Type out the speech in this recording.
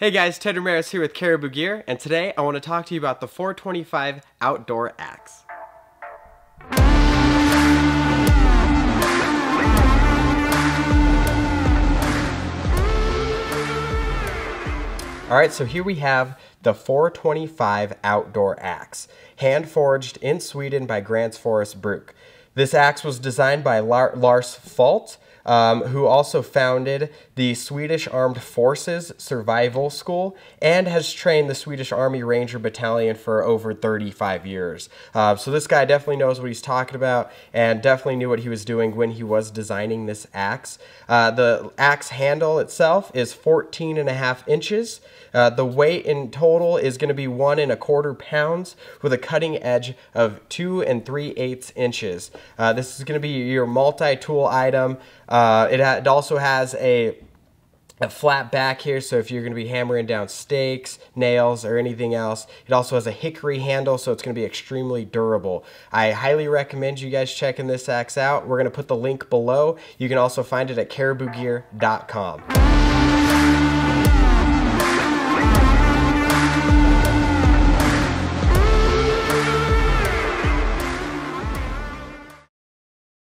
Hey guys, Ted Ramirez here with Caribou Gear, and today I want to talk to you about the 425 Outdoor Axe. Alright, so here we have the 425 Outdoor Axe, hand forged in Sweden by Gränsfors Bruk. This axe was designed by Lars Fält, um, who also founded the Swedish Armed Forces Survival School and has trained the Swedish Army Ranger Battalion for over 35 years. Uh, so this guy definitely knows what he's talking about and definitely knew what he was doing when he was designing this axe. Uh, the axe handle itself is 14 and a half inches. Uh, the weight in total is going to be one and a quarter pounds with a cutting edge of two and three eighths inches. Uh, this is going to be your multi-tool item. Uh, it, it also has a a flat back here so if you're going to be hammering down stakes nails or anything else it also has a hickory handle so it's going to be extremely durable. I highly recommend you guys checking this axe out. We're going to put the link below. You can also find it at caribougear.com